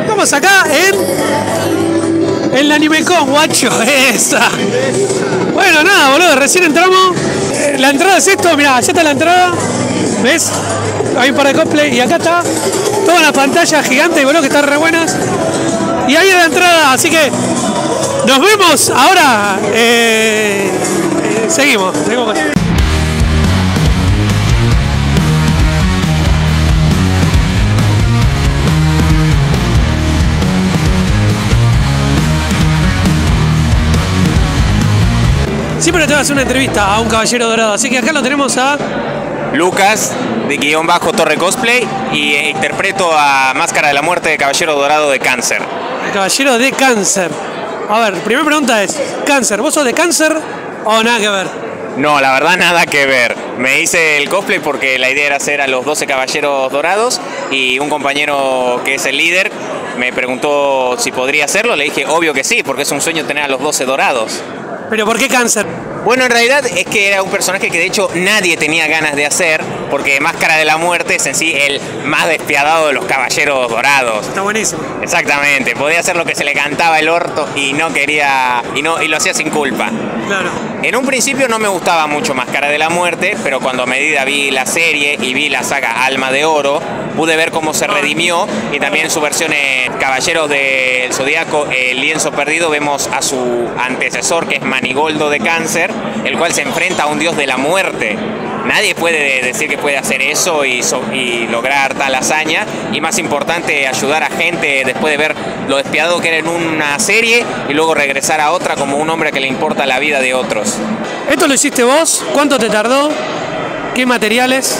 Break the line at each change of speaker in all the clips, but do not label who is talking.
Estamos acá en. La AnimeCon, guacho. Esa. Bueno, nada, boludo, recién entramos. Eh, La entrada es esto, mirá, allá está la entrada. ¿Ves? Hay un par de cosplay y acá está toda la pantalla gigante, boludo, que están re buenas. Y ahí es la entrada, así que nos vemos ahora. eh, seguimos, seguimos. con- Siempre le tengo que hacer una entrevista a un caballero dorado, así que acá lo tenemos a.
Lucas, de guion bajo Torre Cosplay, y eh, interpreto a Máscara de la Muerte de Caballero Dorado de Cáncer.
El caballero de cáncer. A ver, primera pregunta es, ¿cáncer? ¿Vos sos de cáncer o nada que ver?
No, la verdad nada que ver. Me hice el cosplay porque la idea era hacer a los 12 Caballeros Dorados y un compañero que es el líder me preguntó si podría hacerlo. Le dije, obvio que sí, porque es un sueño tener a los 12 dorados.
¿Pero por qué cáncer?
Bueno, en realidad es que era un personaje que de hecho nadie tenía ganas de hacer, porque Máscara de la Muerte es en sí el más despiadado de los Caballeros Dorados.
Está buenísimo.
Exactamente, podía hacer lo que se le cantaba el orto y no quería y no y lo hacía sin culpa.
Claro.
En un principio no me gustaba mucho Máscara de la Muerte, pero cuando a medida vi la serie y vi la saga Alma de Oro, pude ver cómo se redimió y también su versión en Caballeros del Zodíaco, El Lienzo Perdido, vemos a su antecesor que es Manigoldo de Cáncer, el cual se enfrenta a un dios de la muerte. Nadie puede decir que puede hacer eso y, so- y lograr tal hazaña. Y más importante, ayudar a gente después de ver lo despiadado que era en una serie y luego regresar a otra como un hombre que le importa la vida de otros.
¿Esto lo hiciste vos? ¿Cuánto te tardó? ¿Qué materiales?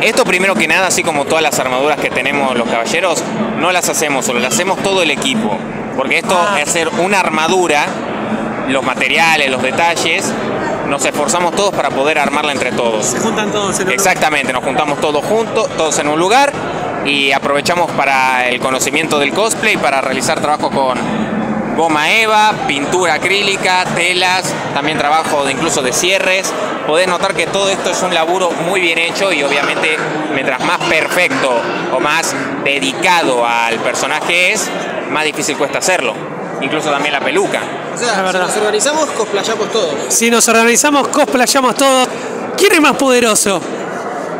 Esto primero que nada, así como todas las armaduras que tenemos los caballeros, no las hacemos solo, las hacemos todo el equipo. Porque esto
Ah.
es hacer una armadura, los materiales, los detalles, nos esforzamos todos para poder armarla entre todos.
Se juntan todos en un-
Exactamente, nos juntamos todos juntos, todos en un lugar y aprovechamos para el conocimiento del cosplay, para realizar trabajo con goma eva, pintura acrílica, telas, también trabajo de incluso de cierres. Podés notar que todo esto es un laburo muy bien hecho y obviamente mientras más perfecto o más dedicado al personaje es, más difícil cuesta hacerlo. Incluso también la peluca.
O sea, si
verdad.
nos organizamos, cosplayamos todos.
Si nos organizamos, cosplayamos todos. ¿Quién es más poderoso?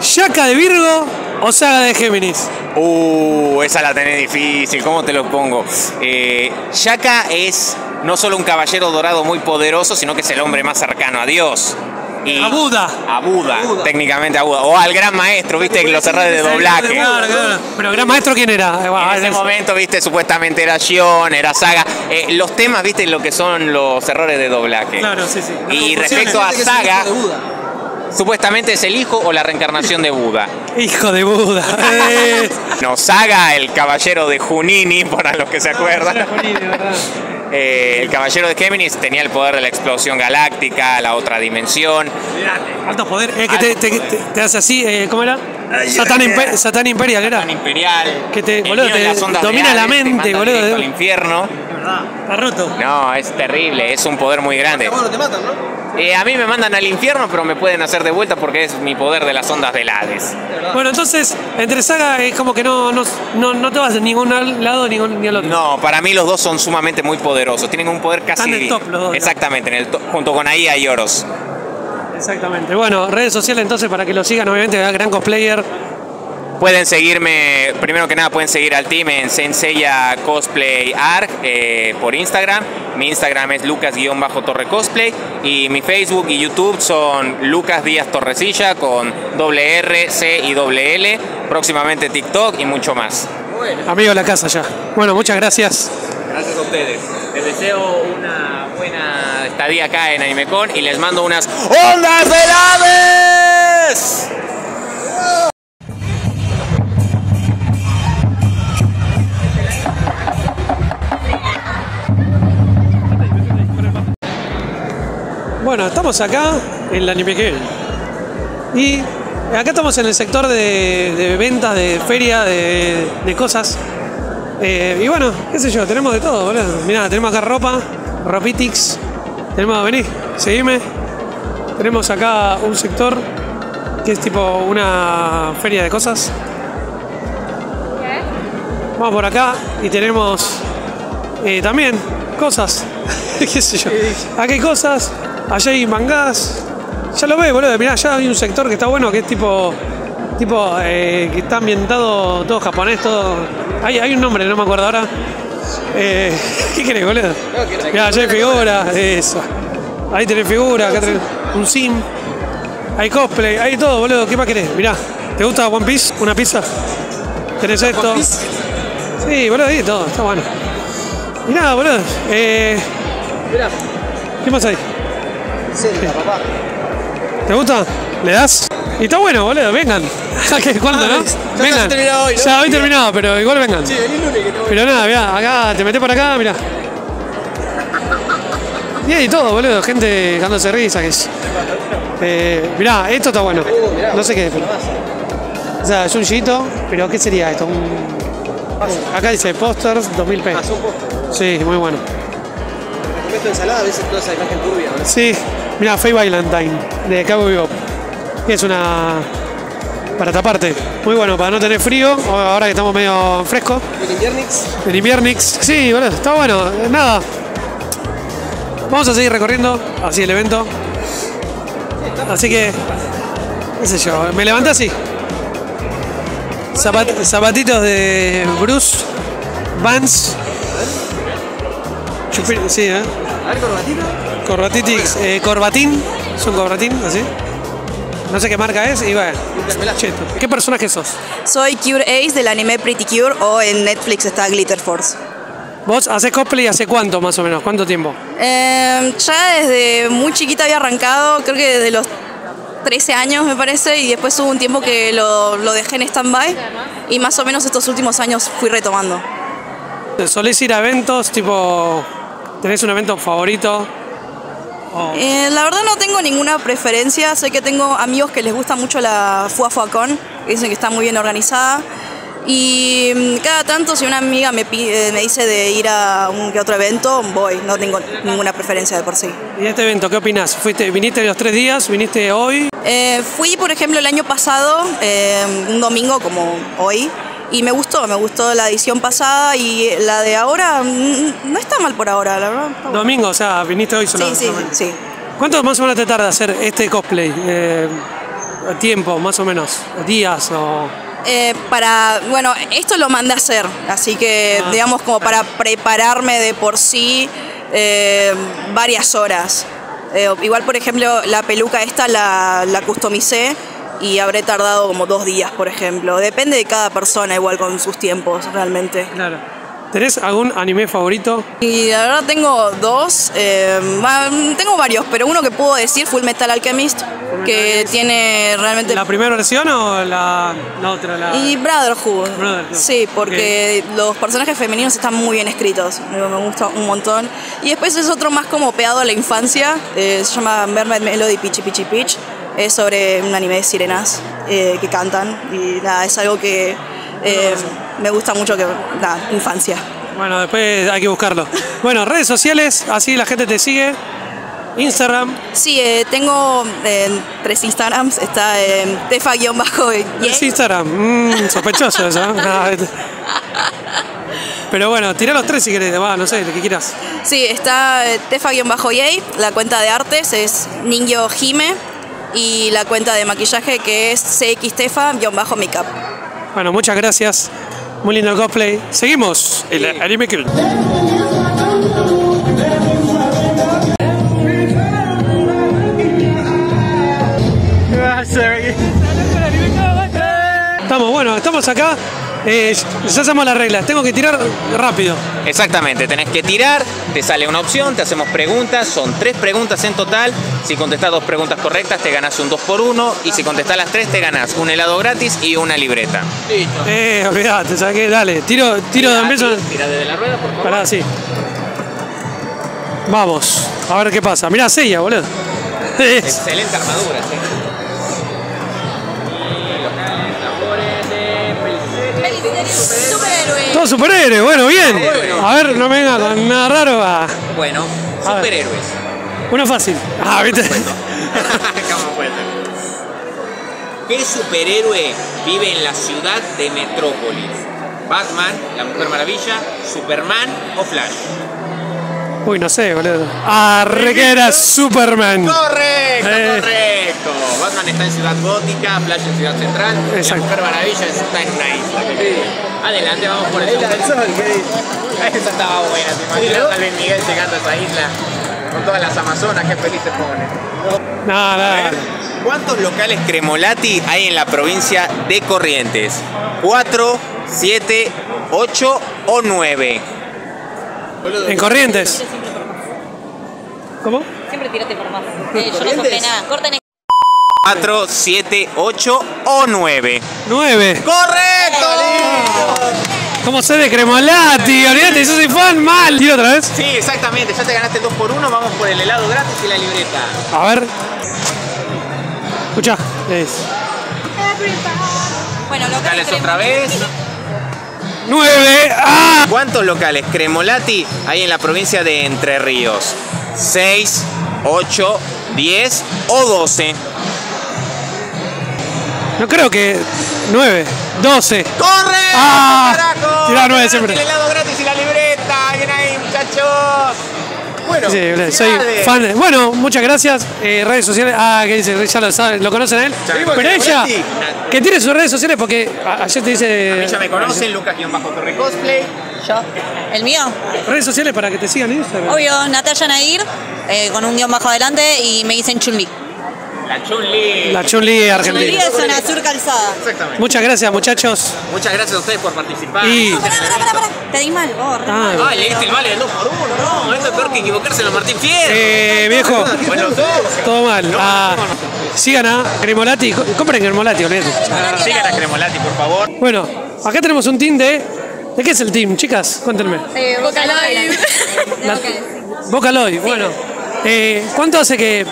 ¿Yaka de Virgo o Saga de Géminis?
Uh, esa la tenés difícil, ¿cómo te lo pongo? Eh, Shaka es no solo un caballero dorado muy poderoso, sino que es el hombre más cercano a Dios. Y
A Buda.
A Buda,
Buda.
técnicamente a Buda. O al gran maestro, viste, que los errores de doblaje.
Claro, claro. Pero gran maestro quién era? Ah,
En ese
es-
momento, viste, supuestamente era Shion, era Saga. Eh, los temas, viste, lo que son los errores de doblaje.
Claro, sí, sí.
Y respecto a Saga,
hijo de Buda.
supuestamente es el hijo o la reencarnación de Buda.
Hijo de Buda. Eh,
No, Saga, el caballero de Junini, para los que se acuerdan. Eh, el caballero de Géminis tenía el poder de la explosión galáctica, la otra dimensión.
Alto poder. Eh, que te, te, te- te hace así, eh, ¿cómo era? Satán, Impe- Satán Imperial, ¿era?
Tan imperial.
Que te- boludo, te domina la mente, boludo.
al infierno.
Está roto.
No, es terrible, es un poder muy grande.
Bueno, te matan, ¿no?
Eh, a mí me mandan al infierno, pero me pueden hacer de vuelta porque es mi poder de las ondas del Hades.
Bueno, entonces, entre saga es como que no, no, no, no te vas de ningún lado ni, ni al otro.
No, para mí los dos son sumamente muy poderosos. Tienen un poder casi.
Están en el top los dos,
Exactamente, en el top, junto con Aia y Oros.
Exactamente. Bueno, redes sociales entonces para que lo sigan, obviamente, gran cosplayer.
Pueden seguirme, primero que nada pueden seguir al team en Senseiya Cosplay Arc eh, por Instagram. Mi Instagram es lucas-torre cosplay y mi Facebook y YouTube son Lucas Díaz Torresilla con doble R, C y doble L. Próximamente TikTok y mucho más.
Bueno.
Amigo de la casa ya. Bueno, muchas gracias.
Gracias a ustedes. Les deseo una buena estadía acá en AnimeCon y les mando unas ondas del Hades.
Bueno, estamos acá en la Nipequel. Y acá estamos en el sector de, de ventas, de feria, de, de cosas. Eh, y bueno, qué sé yo, tenemos de todo, boludo. Mirá, tenemos acá ropa, ropitix. Tenemos, vení, seguime. Tenemos acá un sector que es tipo una feria de cosas. Vamos por acá y tenemos eh, también cosas. ¿Qué sé yo? Acá hay cosas, allá hay mangadas. Ya lo ves, boludo. Mirá, allá hay un sector que está bueno, que es tipo. Tipo, eh, que está ambientado todo japonés, todo. Hay, hay un nombre, no me acuerdo ahora. Eh, ¿Qué querés, boludo? Mirá, allá hay figuras, eso. Ahí tenés figuras, acá tenés un sim. Hay cosplay, hay todo, boludo. ¿Qué más querés? Mirá, ¿te gusta One Piece? ¿Una pizza? ¿Tenés esto? Sí, boludo, ahí todo, está bueno. Y nada, boludo. Eh,
Mirá,
¿Qué más hay?
Zelda, papá.
¿Te gusta? ¿Le das? Y está bueno, boludo, vengan. ¿Qué, ¿Cuándo,
Ah,
no?
ya
vengan.
terminado hoy, ¿no?
Ya, hoy terminado, pero igual vengan.
Sí, el lunes que voy.
Pero nada, mirá, acá te metés por acá, mirá. Y hay todo, boludo, gente dándose risa, que es. Eh, mirá, esto está bueno.
Uh,
No sé qué es. O sea, es un chito, pero ¿qué sería esto? Un... Acá dice posters 2000p.
Ah, son postres.
Sí, muy bueno.
Con esta ensalada ves toda esa imagen turbia, ¿no?
Sí, mira, Faye Valentine, de Cabo Vivo. Es una. para taparte. Muy bueno, para no tener frío, ahora que estamos medio frescos.
El Inviernix,
En Inviernix. Sí, boludo, está bueno. Nada. Vamos a seguir recorriendo así el evento. Así que. qué sé yo, me levanté así. Zapat- zapatitos de Bruce. Vans. Sí, ¿eh?
a ver, corbatita.
Corbatitix, eh, corbatín, es un corbatín, así. No sé qué marca es y bueno. Cheto. ¿Qué personaje sos?
Soy Cure Ace del anime Pretty Cure o en Netflix está Glitter Force.
¿Vos haces cosplay hace cuánto más o menos? ¿Cuánto tiempo?
Eh, ya desde muy chiquita había arrancado, creo que desde los 13 años me parece, y después hubo un tiempo que lo, lo dejé en stand-by y más o menos estos últimos años fui retomando.
¿Solés ir a eventos tipo... ¿Tenés un evento favorito?
Eh, la verdad no tengo ninguna preferencia, sé que tengo amigos que les gusta mucho la Fua Fua Con, que dicen que está muy bien organizada. Y mm, cada tanto si una amiga me, pide, me dice de ir a un que otro evento, voy, no tengo ninguna preferencia de por sí.
¿Y este evento qué opinás? ¿Fuiste, ¿Viniste los tres días? ¿Viniste hoy?
Eh, fui, por ejemplo, el año pasado, eh, un domingo como hoy, y me gustó, me gustó la edición pasada y la de ahora mm, no está mal por ahora, la verdad.
Domingo, o sea, viniste hoy solo.
Sí, sí, sí.
¿Cuánto más o menos te tarda hacer este cosplay? Eh, ¿Tiempo, más o menos? ¿Días o...?
Eh, para, bueno, esto lo mandé a hacer, así que
Ah.
digamos como para prepararme de por sí eh, varias horas. Eh, igual, por ejemplo, la peluca esta la, la customicé y habré tardado como dos días, por ejemplo. Depende de cada persona, igual con sus tiempos, realmente.
Claro. ¿Tenés algún anime favorito?
Y la verdad tengo dos, eh, tengo varios, pero uno que puedo decir, Full Metal Alchemist, que tiene realmente...
¿La primera versión o la, la otra? La...
Y Brotherhood.
Brotherhood.
Sí, porque los personajes femeninos están muy bien escritos. Me gusta un montón. Y después es otro más como pegado a la infancia. eh, se llama Mermaid Melody Pichi Pichi Pitch. Es sobre un anime de sirenas eh, que cantan. Y nada, es algo que eh, me gusta mucho que. Nada, infancia.
Bueno, después hay que buscarlo. Bueno, redes sociales, así la gente te sigue. Instagram,
Sí, eh, tengo eh, tres Instagrams. Está en tefa-yay.
es Instagram. Mm, sospechoso eso. ¿eh? Ah, Pero bueno, tirá los tres si querés, va, no sé, lo que quieras.
Sí, está eh, tefa-yay, la cuenta de artes es Ninjo Hime y la cuenta de maquillaje que es cxtefa-makeup.
Bueno, muchas gracias. Muy lindo el cosplay. Seguimos. El anime que... Estamos, bueno, estamos acá. Eh, ya hacemos las reglas. Tengo que tirar rápido.
Exactamente, tenés que tirar, te sale una opción, te hacemos preguntas, son tres preguntas en total. Si contestás dos preguntas correctas, te ganas un 2 por 1 y si contestás las tres, te ganas un helado gratis y una libreta.
Listo.
Eh, olvidate, ¿sabes qué? Dale, tiro, tiro de empiezo.
Tira desde la rueda, por favor.
Pará, sí. Vamos, a ver qué pasa. Mirá, sella, boludo.
Excelente armadura, sí.
Superhéroe.
Todo superhéroe, bueno, bien. A ver, no me venga con nada raro. ah.
Bueno,
A ver.
superhéroes.
Uno fácil. Ah.
¿Qué superhéroe vive en la ciudad de Metrópolis? ¿Batman, la Mujer Maravilla, Superman o Flash?
Uy, no sé, boludo. Arre que era Superman.
Correcto,
Eh.
correcto. Batman está en Ciudad Gótica, Flash en Ciudad Central, y la
Exacto.
Mujer Maravilla está en una isla. Adelante, vamos por el
Isla del. Sol.
Esa estaba buena, ¿te imaginas a Luis Miguel llegando a esa isla con todas las amazonas? Qué feliz se pone.
No, no.
¿Cuántos locales Cremolati hay en la provincia de Corrientes? ¿Cuatro, siete, ocho o nueve?
En Corrientes. ¿Cómo?
Siempre tirate por más. Eh, yo no nada. Corten el
¿Cuatro, siete, ocho o nueve?
Nueve.
¡Correcto!
¿Cómo sé de Cremolati? Olvídate, yo soy fan mal. Tiro otra vez.
Sí, exactamente. Ya te ganaste el 2 por 1 Vamos por el helado gratis y la libreta.
A ver. Escucha. Es.
Bueno, lo
Dale otra vez.
Nueve. ¡Ah!
¿Cuántos locales Cremolati hay en la provincia de Entre Ríos? ¿6, 8, 10 o 12?
No creo que. Nueve. Doce.
¡Corre!
¡Ah! Nueve
Ganaste
siempre.
El helado gratis y la libreta. Bien ahí, muchachos. Bueno,
Sí, soy fan. Bueno, muchas gracias. Eh, redes sociales. Ah, ¿qué dice? Ya lo saben, lo conocen a él. Pero ella, que tiene sus redes sociales porque a- ayer te dice.
A mí ya me conocen, Lucas-Torre Cosplay.
yo. ¿El mío?
Redes sociales para que te sigan en Instagram.
Obvio, Natalia Nair, eh, con un guion bajo adelante y me dicen Chun-Li.
La Chun-Li.
La Chun-Li
Chun-Li
argentina.
es una sur calzada.
Exactamente.
Muchas gracias, muchachos.
Muchas gracias a ustedes por participar.
Y-
Pará, pará, pará, pará. Te di mal, vos.
Ah,
Ah, le diste el vale del 2 por 1 No, esto es peor que equivocarse en los Martín Fierro.
eh, viejo,
Bueno,
todo mal. Ah, sigan a Cremolati. co- Compren Cremolati, olvídate.
Sigan a Cremolati, por favor.
Bueno, acá tenemos un team de. ¿De qué es el team, chicas? Cuéntenme.
Eh, Vocaloid.
La- Vocaloid, bueno. Eh, ¿Cuánto hace que.?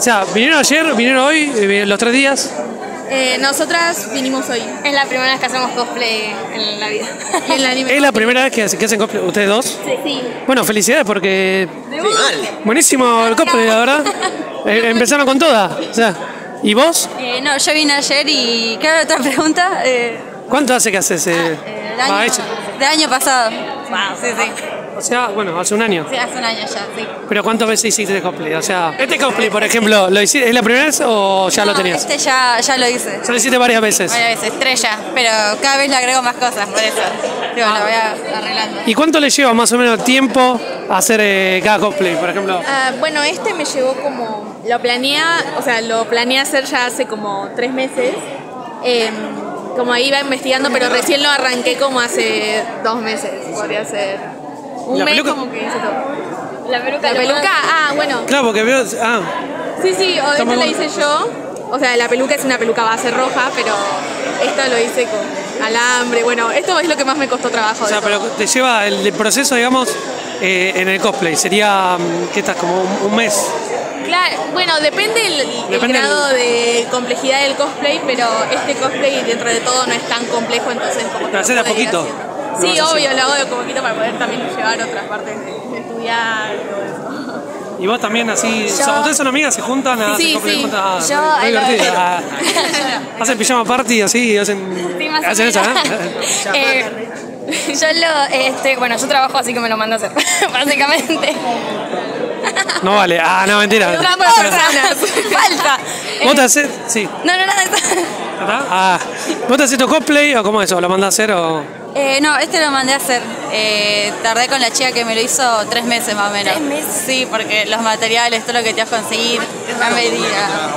O sea, ¿vinieron ayer? ¿Vinieron hoy? Eh, ¿Los tres días?
Eh, nosotras vinimos hoy.
Es la primera vez que hacemos cosplay en la vida.
Y en la anime.
¿Es la primera vez que, hace- que hacen cosplay ustedes dos?
Sí.
Bueno, felicidades porque.
mal.
Buenísimo el cosplay, la verdad. Eh, empezaron con toda. O sea, ¿y vos?
Eh, no, yo vine ayer y. ¿Qué era otra pregunta? Eh,
¿Cuánto hace que haces? eh?
eh, del,
Ah,
año,
eso.
del año pasado.
Wow, sí, sí.
O sea, bueno, hace un año.
Sí, hace un año ya, sí.
Pero ¿cuántas veces hiciste cosplay? O sea, este cosplay, por ejemplo, ¿lo hiciste, ¿es la primera vez o ya lo
No,
tenías?
Este ya, ya lo hice.
Ya lo hiciste varias veces.
Varias veces, tres ya, pero cada vez le agrego más cosas, por eso. Digo, lo voy a- arreglando.
¿Y cuánto le lleva más o menos tiempo hacer eh, cada cosplay, por ejemplo?
Ah, bueno, este me llevó como. Lo planeé, o sea, lo planeé hacer ya hace como tres meses. Em, como ahí iba investigando, pero recién lo arranqué como hace dos meses, podría ser. Un
¿La
mes
peluca?
como que hice todo.
La peluca.
La peluca, ah, bueno.
Claro, porque veo. Ah,
Sí, sí, o esta la hice yo. O sea, la peluca es una peluca base roja, pero esto lo hice con alambre. Bueno, esto es lo que más me costó trabajo.
o sea,
de todo.
pero te lleva el, proceso, digamos, eh, en el cosplay. Sería, mm, ¿qué estás? Como un, un mes.
Claro, bueno, depende el, grado de complejidad del cosplay, pero este cosplay dentro de todo no es tan complejo, entonces como
haces de a poquito.
Sí, obvio, lo hago de a poquito para poder también llevar otras partes de, de estudiar y todo eso.
Y vos también así.
Yo-
¿Ustedes son amigas? ¿Se juntan? a
Sí,
hacer cosplay
sí.
juntas? Ah,
Yo,
muy divertido. Ah, hacen pijama party así, hacen.
Sí, más
hacen eso. ¿eh?
Eh, yo lo, este, bueno, yo trabajo así que me lo mando a hacer, básicamente.
No vale. Ah, no, mentira.
Personas. Falta.
¿Vos te haces? Sí.
No, no, nada.
¿Está? Ah, ¿vos te haces tu cosplay o cómo es eso? ¿Lo mandás a hacer o.?
Eh, no, este lo mandé a hacer. Eh, tardé con la chica que me lo hizo tres meses más o menos.
¿Tres meses?
Sí, porque los materiales, todo lo que te vas a conseguir, a medida.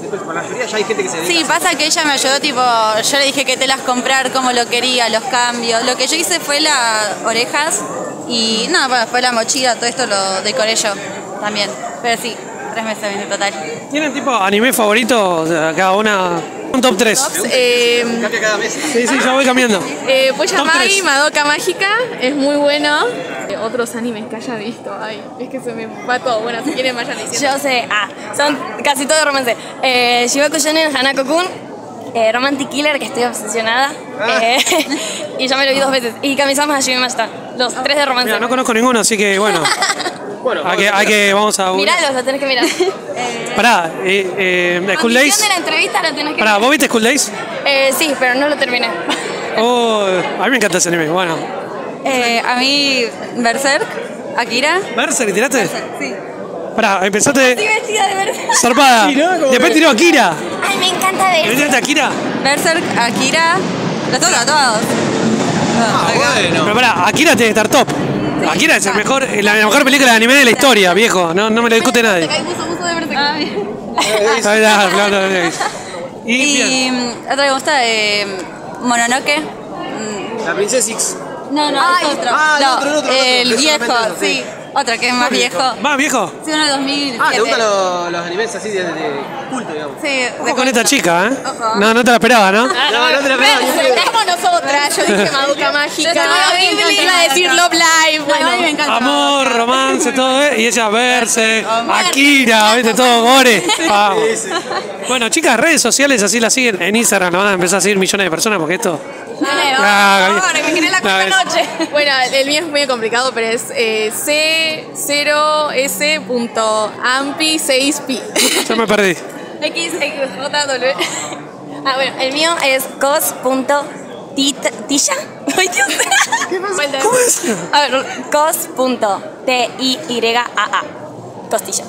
Después, con la mayoría ya hay gente que se dedica
Sí, pasa que ella me ayudó, tipo, yo le dije que telas comprar, cómo lo quería, los cambios. Lo que yo hice fue las orejas y no, bueno, fue la mochila, todo esto lo decoré yo también. Pero sí, tres meses en total.
¿Tienen tipo anime favorito? O sea, cada una. Un top 3.
Eh,
cambia cada mes.
Sí, sí, yo voy cambiando.
eh, pues
tres.
Madoka Mágica, es muy bueno. Eh, otros animes que haya visto, ay, es que se me va todo. Bueno, si quieren vayan diciendo.
Yo sé, ah, son casi todos romance. Eh, Shibaku Shonen Hanako-kun, eh, Romantic Killer, que estoy obsesionada. Eh, y ya me lo vi dos veces. Y Kamisama Hajime Mashita, los tres de romance.
Mira, no conozco ninguno, así que bueno.
Bueno,
Hay que, hay que, vamos a...
Miralos, lo tenés que mirar. Eh,
Pará, eh, eh, School Days.
de la entrevista lo tenés que
Pará, ¿vos viste School Days?
Eh, sí, pero no lo terminé.
Oh, a mí me encanta ese anime. Bueno,
Eh, a mí, Berserk, Akira.
¿Berserk tiraste?
Sí.
Pará, empezaste
Estoy vestida de verde.
zarpada.
Sí, ¿no?
Después tiró Akira.
Ay, me encanta ver.
¿Le tiraste Akira?
Berserk, Akira. Los todos, a todos.
Ah, bueno.
Pero pará, Akira tiene que estar top. Akira es el mejor, la mejor película de anime de la historia, viejo. No, no me lo discute nadie. Y
otra que me gusta, eh, Mononoke.
La Princesa X.
No, no, es otro.
ah, el
no,
otro, el
viejo, sí. Otro que es más viejo.
¿Más viejo?
Sí, uno de 2007.
Ah, ¿te gustan los, los animes así de, de culto, digamos?
Sí, de
Ojo con
culto.
esta chica, ¿eh?
Ojo.
No, no te la esperaba, ¿no?
No, no te la esperaba, ni siquiera.
Es como nosotras, yo dije Maduka Mágica.
Yo
iba a decir. Love Live.
No,
Bueno,
a mí me encanta.
Amor, romance, todo, ¿eh? Y ella verse, Akira, ¿viste? Todo gore. Vamos. Bueno, chicas, redes sociales así la siguen. En Instagram la van a empezar a seguir millones de personas porque esto. Ah,
Ahora, me querés la
no,
cuarta noche.
Bueno, el mío es muy complicado, pero es eh, C0S.ampi6pi.
Yo me perdí.
XXJW. Ah, bueno, el mío es cos.tilla. Ay, Dios.
¿Cómo es?
A ver, cos.t-i-y-a-a. Costilla.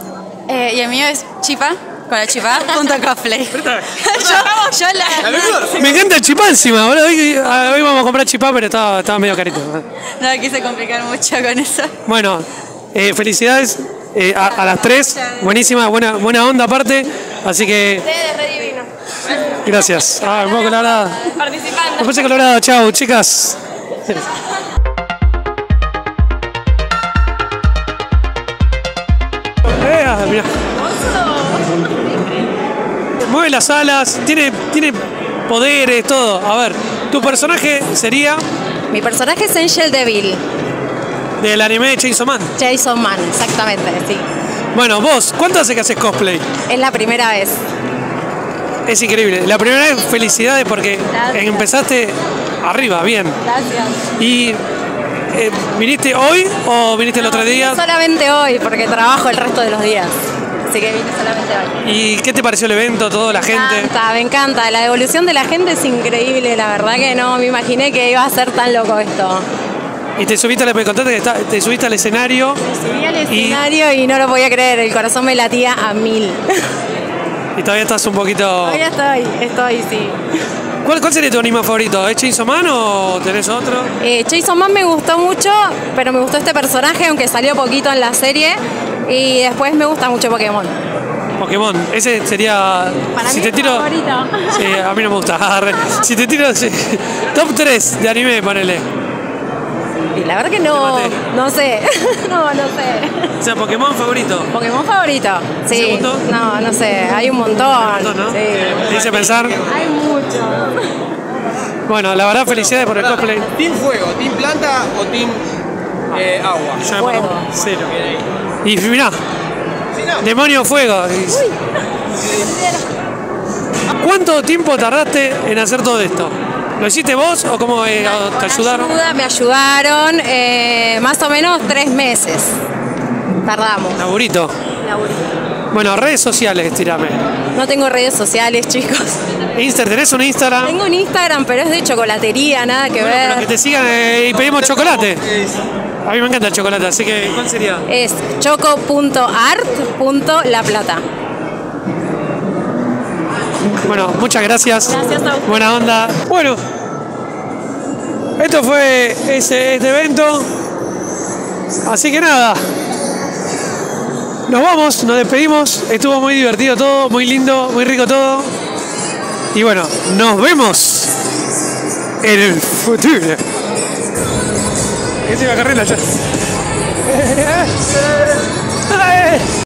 Eh, y el mío es chipa, con la chipa, punto cosplay. yo, yo la...
Me encanta el chipá encima, boludo. Hoy, ah, hoy vamos a comprar chipá, pero estaba, estaba medio carito.
No quise complicar mucho con eso.
Bueno, eh, felicidades eh, a, a las tres. Buenísima, buena, buena onda aparte. Así que gracias. Ah, un poco colorado.
Participando.
Me puse colorado, chao, chicas. Mueve las alas, tiene, tiene poderes, todo. A ver, tu personaje sería
Mi personaje es Angel Devil,
del anime de Chainsaw Man.
Jason Man, exactamente, sí.
Bueno, vos, ¿cuánto hace que haces cosplay?
Es la primera vez.
Es increíble. La primera vez, felicidades porque
Gracias.
empezaste arriba, bien.
Gracias.
¿Y eh, viniste hoy o viniste el otro día?
Solamente hoy, porque trabajo el resto de los días. Así que vine solamente hoy.
¿Y qué te pareció el evento, toda la
Me
gente?
encanta, me encanta. La devolución de la gente es increíble, la verdad que no me imaginé que iba a ser tan loco esto.
Y te subiste, al- me contaste que está- te subiste al escenario.
Subí al escenario y no lo podía creer, el corazón me latía a mil.
Y todavía estás un poquito.
Todavía estoy, estoy, sí.
¿Cuál, cuál sería tu anime favorito? ¿Es Chainsaw Man o tenés otro?
Eh, Jason Man me gustó mucho, pero me gustó este personaje, aunque salió poquito en la serie. Y después me gusta mucho Pokémon.
Pokémon. Ese sería.
Para
si
mí
te
es
tiro.
favorito.
Sí, a mí no me gusta. Si te tiro. sí. Top 3 de anime, ponele.
Y la verdad que no, no sé, no, no sé.
O sea, Pokémon favorito.
Pokémon favorito, sí.
¿Segundo?
No, no sé, hay un montón.
¿no? ¿no?
Sí.
Te hice pensar.
Hay mucho.
Bueno, la verdad, felicidades por el cosplay.
¿Team fuego, team planta o team eh, agua?
Yo me cero. Y mirá, demonio fuego. ¿Cuánto tiempo tardaste en hacer todo esto? ¿Lo hiciste vos o cómo eh, o te ayudaron?
Ayuda, me ayudaron eh, más o menos tres meses. Tardamos.
Laburito. Bueno, redes sociales, tirame.
No tengo redes sociales, chicos.
Insta, ¿tenés un Instagram?
Tengo un Instagram, pero es de chocolatería, nada que
Bueno, pero que
ver.
te sigan eh, y pedimos chocolate. A mí me encanta el chocolate, así que ¿cuál sería?
Es choco.art.laplata.
Bueno, muchas gracias.
Gracias a usted.
Buena onda. Bueno, esto fue ese, este evento. Así que nada. Nos vamos, nos despedimos. Estuvo muy divertido todo, muy lindo, muy rico todo. Y bueno, nos vemos en el futuro. Que se va carrera ya.